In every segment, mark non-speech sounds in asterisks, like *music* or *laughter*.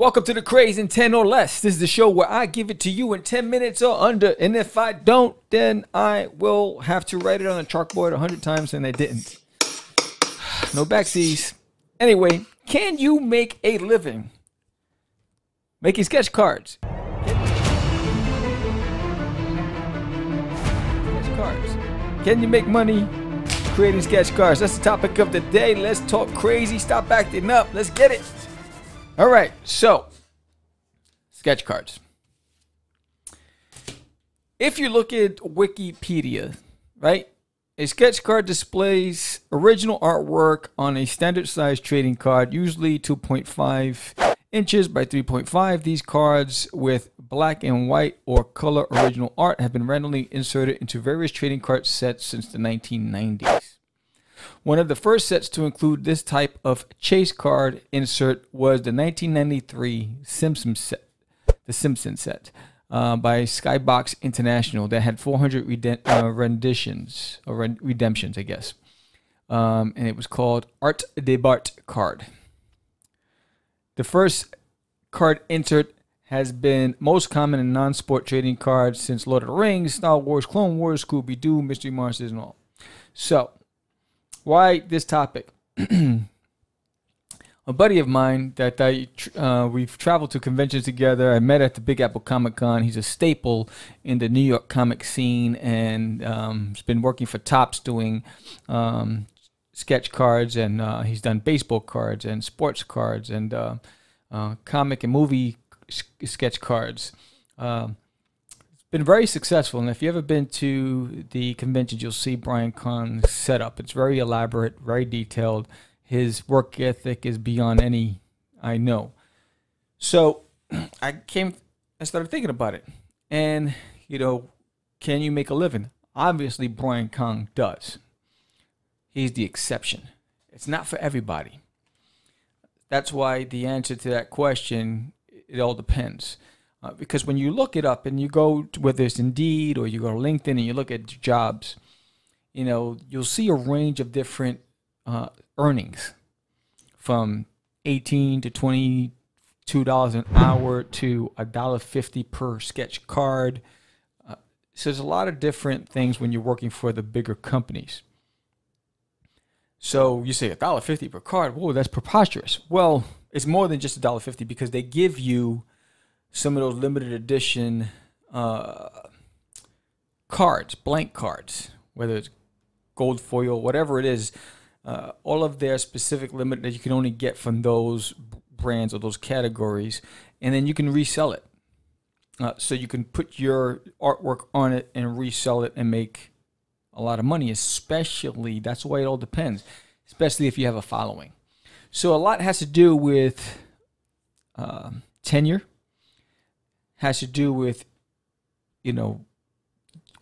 Welcome to the Craze in 10 or less. This is the show where I give it to you in 10 minutes or under. And if I don't, then I will have to write it on a chalkboard 100 times and I didn't. *sighs* No backsies. Anyway, can you make a living making sketch cards? Sketch cards. Can you make money creating sketch cards? That's the topic of the day. Let's talk crazy. Stop acting up. Let's get it. All right, so sketch cards. If you look at Wikipedia, right, a sketch card displays original artwork on a standard size trading card, usually 2.5 inches by 3.5. These cards with black and white or color original art have been randomly inserted into various trading card sets since the 1990s. One of the first sets to include this type of chase card insert was the 1993 Simpsons set, the Simpsons set uh, by Skybox International that had 400 reden- uh, renditions or red- redemptions, I guess. Um, and it was called Art de Bart card. The first card insert has been most common in non-sport trading cards since Lord of the Rings, Star Wars, Clone Wars, Scooby Doo, Mystery Monsters, and all. So why this topic? *clears throat* a buddy of mine that I uh, we've traveled to conventions together. I met at the Big Apple Comic Con. He's a staple in the New York comic scene, and um, has been working for Topps doing um, sketch cards, and uh, he's done baseball cards and sports cards and uh, uh comic and movie sketch cards. Um, been very successful. And if you ever been to the conventions, you'll see Brian Kahn's setup. It's very elaborate, very detailed. His work ethic is beyond any I know. So *clears throat* I came, I started thinking about it. And, you know, can you make a living? Obviously, Brian Kahn does. He's the exception. It's not for everybody. That's why the answer to that question, it all depends. Uh, because when you look it up and you go to, whether it's Indeed or you go to LinkedIn and you look at jobs, you know you'll see a range of different uh, earnings, from eighteen to twenty two dollars an hour to a dollar fifty per sketch card. Uh, so there's a lot of different things when you're working for the bigger companies. So you say a dollar fifty per card. Whoa, that's preposterous. Well, it's more than just a dollar fifty because they give you some of those limited edition uh, cards, blank cards, whether it's gold foil, whatever it is, uh, all of their specific limit that you can only get from those brands or those categories, and then you can resell it. Uh, so you can put your artwork on it and resell it and make a lot of money. Especially that's way it all depends. Especially if you have a following. So a lot has to do with uh, tenure has to do with, you know,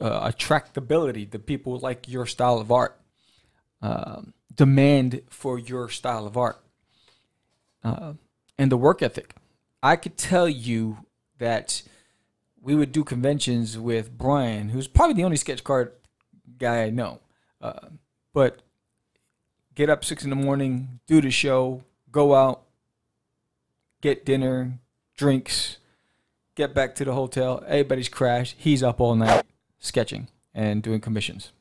uh, attractability. The people like your style of art, um, demand for your style of art, uh, and the work ethic. I could tell you that we would do conventions with Brian, who's probably the only sketch card guy I know. Uh, but get up six in the morning, do the show, go out, get dinner, drinks, get back to the hotel. Everybody's crashed. He's up all night sketching and doing commissions.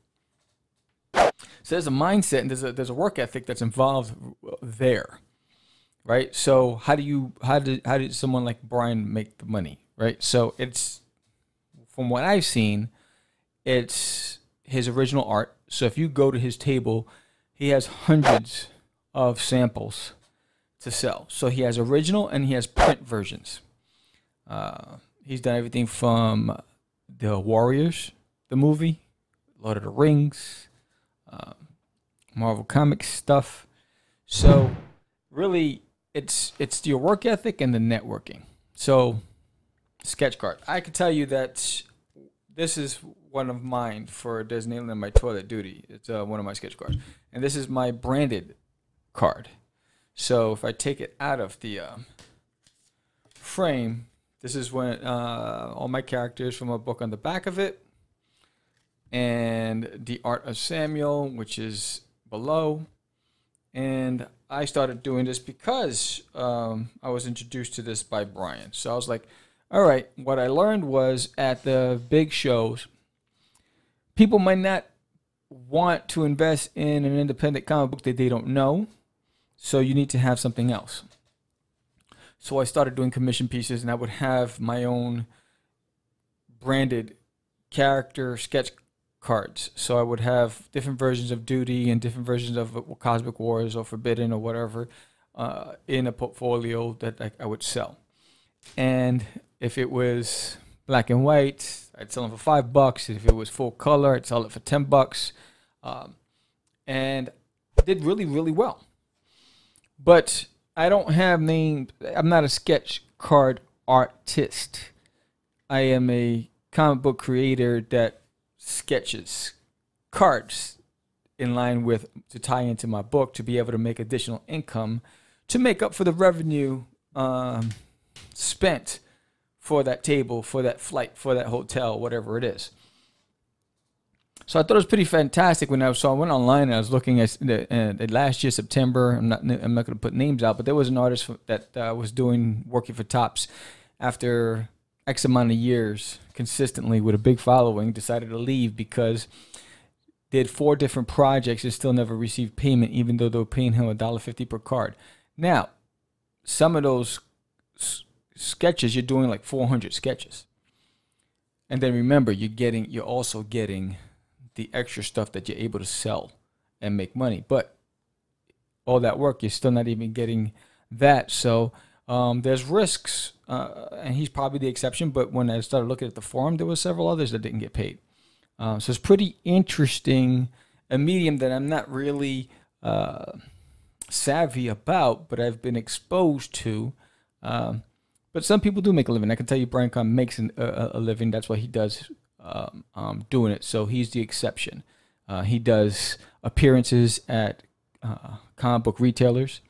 So there's a mindset and there's a there's a work ethic that's involved there, right? So how do you how did how did someone like Brian make the money, right? So it's from what I've seen, it's his original art. So if you go to his table, he has hundreds of samples to sell. So he has original and he has print versions. Uh, he's done everything from the Warriors, the movie, Lord of the Rings, uh, Marvel Comics stuff. So really, it's it's your work ethic and the networking. So sketch card. I can tell you that this is one of mine for designating my toilet duty. It's uh, one of my sketch cards, and this is my branded card. So if I take it out of the uh, frame, this is when uh, all my characters from a book on the back of it, and the art of Samuel, which is below, and I started doing this because um, I was introduced to this by Brian. So I was like, all right, what I learned was at the big shows, people might not want to invest in an independent comic book that they don't know. So you need to have something else. So I started doing commission pieces and I would have my own branded character sketch cards. So I would have different versions of Duty and different versions of Cosmic Wars or Forbidden or whatever uh, in a portfolio that I, I, would sell. And if it was black and white, I'd sell them for five bucks. If it was full color, I'd sell it for ten bucks. Um, and did really, really well. But I don't have name. I'm not a sketch card artist. I am a comic book creator that sketches cards in line with to tie into my book to be able to make additional income to make up for the revenue um, spent for that table, for that flight, for that hotel, whatever it is. So I thought it was pretty fantastic when I saw. I went online and I was looking at the, uh, last year September. I'm not I'm not going to put names out, but there was an artist that uh, was doing working for Topps after X amount of years consistently with a big following, decided to leave because did four different projects and still never received payment, even though they were paying him a dollar fifty per card. Now, some of those sketches you're doing like 400 sketches, and then remember you're getting you're also getting the extra stuff that you're able to sell and make money. But all that work, you're still not even getting that. So um, there's risks, uh, and he's probably the exception. But when I started looking at the forum, there were several others that didn't get paid. Uh, so it's pretty interesting, a medium that I'm not really uh, savvy about, but I've been exposed to. Um, but some people do make a living. I can tell you, Brian Kahn makes an, a, living. That's what he does, um, um, doing it. So he's the exception. Uh, he does appearances at uh, comic book retailers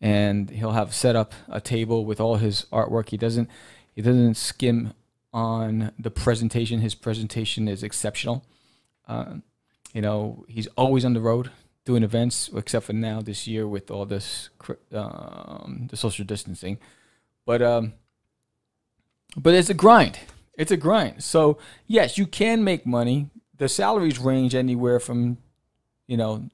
and he'll have set up a table with all his artwork. He doesn't he doesn't skim on the presentation. His presentation is exceptional. Uh, you know, he's always on the road doing events, except for now this year with all this um, the social distancing. But um, but it's a grind. It's a grind. So yes, you can make money. The salaries range anywhere from, you know,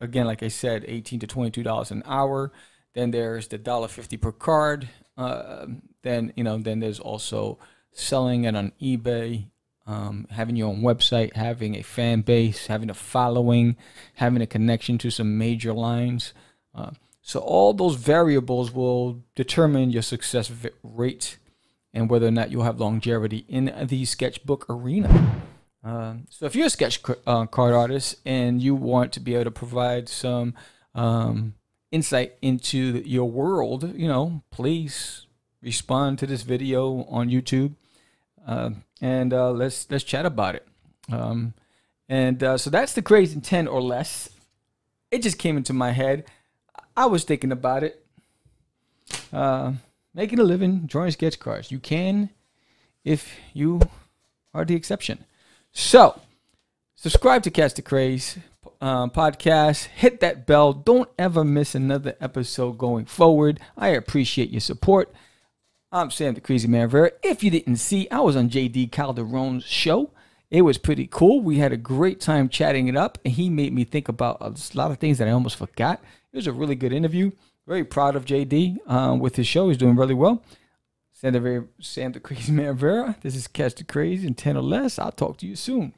again, like I said, eighteen to twenty-two dollars an hour. Then there's the dollar fifty per card. Uh, then you know, then there's also selling it on eBay, um, having your own website, having a fan base, having a following, having a connection to some major lines. Uh, so all those variables will determine your success rate and whether or not you'll have longevity in the sketchbook arena. Uh, so if you're a sketch uh, card artist and you want to be able to provide some um, insight into your world, you know, please respond to this video on YouTube, uh, and uh, let's let's chat about it. Um, and uh, so that's the crazy ten or less. It just came into my head. I was thinking about it. Making a living drawing sketch cards. You can, if you are the exception. So, subscribe to Catch Da Craze um, podcast. Hit that bell. Don't ever miss another episode going forward. I appreciate your support. I'm Sam the Crazy Man Vera. If you didn't see, I was on JD Calderon's show. It was pretty cool. We had a great time chatting it up, and he made me think about a lot of things that I almost forgot. It was a really good interview. Very proud of JD um, with his show. He's doing really well. Very, Sam the Crazy Man Vera. This is Catch the Crazy and 10 or less. I'll talk to you soon.